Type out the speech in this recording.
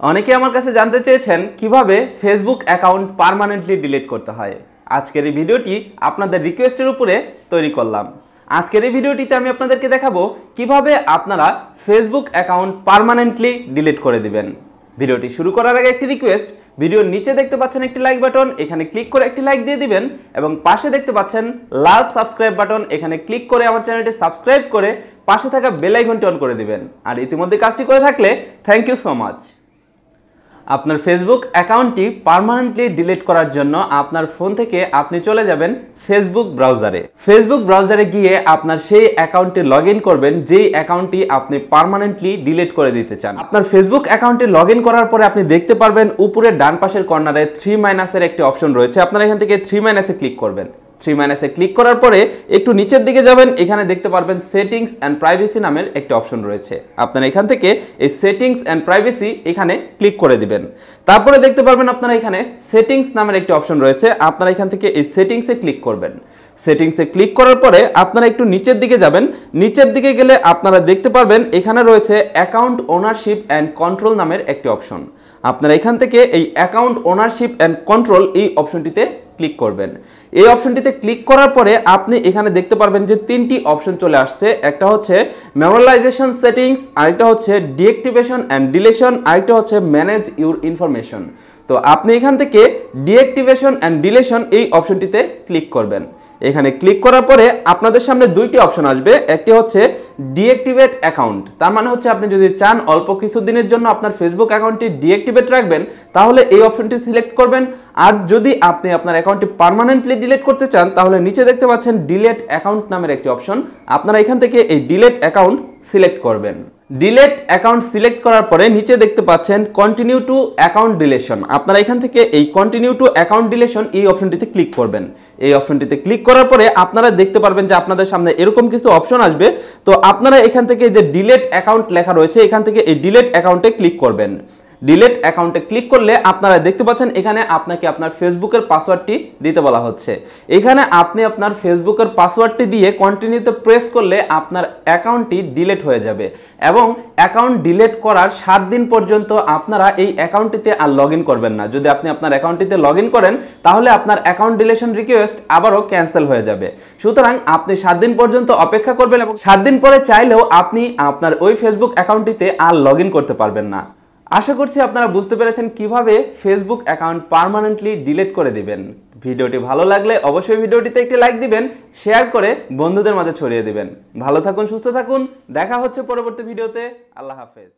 অনেকে আমার কাছে জানতে চেয়েছেন কীভাবে ফেসবুক অ্যাকাউন্ট পারমানেন্টলি ডিলিট করতে হয়। আজকের এই ভিডিওটি আপনাদের রিকোয়েস্টের উপরে তৈরি করলাম। আজকের এই ভিডিওটিতে আমি আপনাদেরকে দেখাবো কীভাবে আপনারা ফেসবুক অ্যাকাউন্ট পারমানেন্টলি ডিলিট করে দিবেন। ভিডিওটি শুরু করার আগে একটি রিকোয়েস্ট ভিডিওর নিচে দেখতে পাচ্ছেন একটি লাইক বাটন এখানে ক্লিক করে একটি লাইক দিয়ে দিবেন এবং পাশে দেখতে পাচ্ছেন লাল সাবস্ক্রাইব বাটন এখানে ক্লিক করে আমার চ্যানেলটি সাবস্ক্রাইব করে পাশে থাকা বেল আইকনটি অন করে দিবেন। আর ইতিমধ্যে কাজটি করে থাকলে থ্যাংক ইউ সো মাচ আপনার ফেসবুক অ্যাকাউন্টটি পার্মানেন্টলি ডিলিট করার জন্য আপনার ফোন থেকে আপনি চলে যাবেন ফেসবুক ব্রাউজারে ফেসবুক ব্রাউজারে গিয়ে আপনার সেই অ্যাকাউন্টে লগ করবেন যেই অ্যাকাউন্টটি আপনি পার্মানেন্টলি ডিলিট করে দিতে চান। আপনার ফেসবুক অ্যাকাউন্টে লগ করার পরে আপনি দেখতে পারবেন উপরে ডান পাশের কর্নারে থ্রি মাইনাসের একটি অপশন রয়েছে। আপনারা এখান থেকে থ্রি মাইনাসে ক্লিক করবেন। থ্রি মাইনাসে ক্লিক করার পরে একটু নিচের দিকে যাবেন, এখানে দেখতে পারবেন সেটিংস অ্যান্ড প্রাইভেসি নামের একটি অপশন রয়েছে। আপনারা এখান থেকে এই সেটিংস অ্যান্ড প্রাইভেসি এখানে ক্লিক করে দিবেন। তারপরে দেখতে পারবেন আপনারা এখানে সেটিংস নামের একটি অপশন রয়েছে, আপনারা এখান থেকে এই সেটিংসে ক্লিক করবেন। সেটিংসে ক্লিক করার পরে আপনারা একটু নিচের দিকে যাবেন, নিচের দিকে গেলে আপনারা দেখতে পারবেন এখানে রয়েছে অ্যাকাউন্ট ওনারশিপ অ্যান্ড কন্ট্রোল নামের একটি অপশন। আপনারা এখান থেকে এই অ্যাকাউন্ট ওনারশিপ অ্যান্ড কন্ট্রোল এই অপশনটিতে ক্লিক করবেন। এই অপশনটিতে ক্লিক করার পরে আপনি এখানে দেখতে পারবেন যে তিনটি অপশন চলে আসছে। একটা হচ্ছে মেমোরালাইজেশন সেটিংস আরেকটা হচ্ছে ডিএক্টিভেশন অ্যান্ড ডিলেশন আরেকটা হচ্ছে ম্যানেজ ইউর ইনফরমেশন তো আপনি এখান থেকে ডিএক্টিভেশন অ্যান্ড ডিলেশন এই অপশনটিতে ক্লিক করবেন। এখানে ক্লিক করার পরে আপনাদের সামনে দুইটি অপশন আসবে। একটি হচ্ছে ডিএক্টিভেট অ্যাকাউন্ট। তার মানে হচ্ছে আপনি যদি চান অল্প কিছু দিনের জন্য আপনার ফেসবুক অ্যাকাউন্টটি ডিএক্টিভেট রাখবেন, তাহলে এই অপশনটি সিলেক্ট করবেন। আর যদি আপনি আপনার অ্যাকাউন্টটি পার্মানেন্টলি ডিলেট করতে চান, তাহলে নিচে দেখতে পাচ্ছেন ডিলেট অ্যাকাউন্ট নামের একটি অপশন। আপনারা এখান থেকে এই ডিলেট অ্যাকাউন্ট সিলেক্ট করবেন। ডিলেট অ্যাকাউন্ট সিলেক্ট করার পরে নিচে দেখতে পাচ্ছেন কন্টিনিউ টু অ্যাকাউন্ট ডিলেশন আপনারা এখান থেকে এই কন্টিনিউ টু অ্যাকাউন্ট ডিলেশন এই অপশনটিতে ক্লিক করবেন। এই অপশনটিতে ক্লিক করার পরে আপনারা দেখতে পারবেন যে আপনাদের সামনে এরকম কিছু অপশন আসবে। তো আপনারা এখান থেকে যে ডিলেট অ্যাকাউন্ট লেখা রয়েছে, এখান থেকে এই ডিলেট অ্যাকাউন্টে ক্লিক করবেন। ডিলেট অ্যাকাউন্টে ক্লিক করলে আপনারা দেখতে পাচ্ছেন এখানে আপনাকে আপনার ফেসবুকের পাসওয়ার্ডটি দিতে বলা হচ্ছে। এখানে আপনি আপনার ফেসবুকের পাসওয়ার্ডটি দিয়ে কন্টিনিউতে প্রেস করলে আপনার অ্যাকাউন্টটি ডিলেট হয়ে যাবে এবং অ্যাকাউন্ট ডিলেট করার সাত দিন পর্যন্ত আপনারা এই অ্যাকাউন্টটিতে আর লগ করবেন না। যদি আপনি আপনার অ্যাকাউন্টটিতে লগ করেন, তাহলে আপনার অ্যাকাউন্ট ডিলেশন রিকোয়েস্ট আবারও ক্যান্সেল হয়ে যাবে। সুতরাং আপনি সাত দিন পর্যন্ত অপেক্ষা করবেন এবং সাত দিন পরে চাইলেও আপনি আপনার ওই ফেসবুক অ্যাকাউন্টটিতে আর লগ করতে পারবেন না। আশা করছি আপনারা বুঝতে পেরেছেন কীভাবে ফেসবুক অ্যাকাউন্ট পারমানেন্টলি ডিলিট করে দিবেন। ভিডিওটি ভালো লাগলে অবশ্যই ভিডিওটিতে একটি লাইক দিবেন শেয়ার করে বন্ধুদের মাঝে ছড়িয়ে দিবেন। ভালো থাকুন, সুস্থ থাকুন, দেখা হচ্ছে পরবর্তী ভিডিওতে। আল্লাহ হাফেজ।